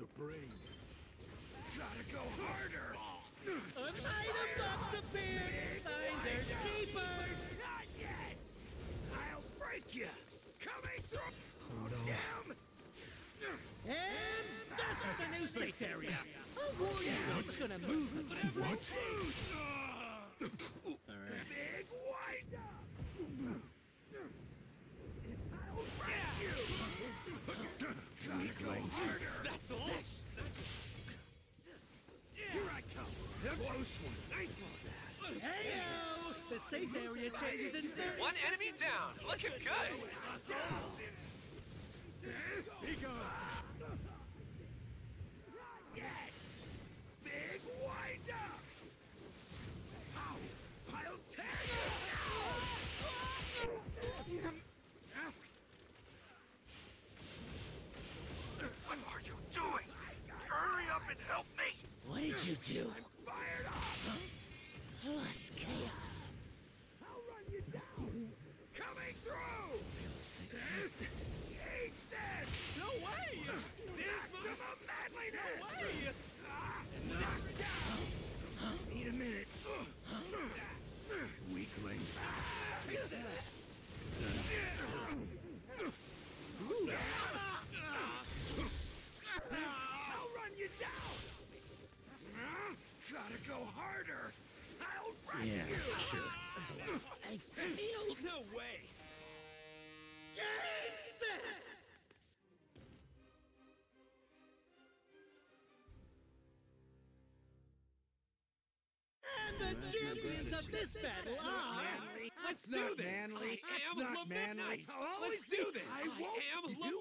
your brain. Gotta go harder! An item box appeared! Finders keepers! Not yet! I'll break you! Coming through! Oh, damn! And that's the new safe area! I'll warn you, it's gonna move a bit. What? Big wind up! I'll break you! Gotta go harder! Nice one! Heyo! The safe area changes in 30 One enemy down. Looking good. He goes! Big wind up! Ow! I'll tear you down! What are you doing? Hurry up and help me! What did you do? Fired up! Plus chaos. Failed. Way. Game set! And the champions of this battle are... Let's do this. manly. I am not Lament manly. Nice. I'll always Let's do this. I won't I am You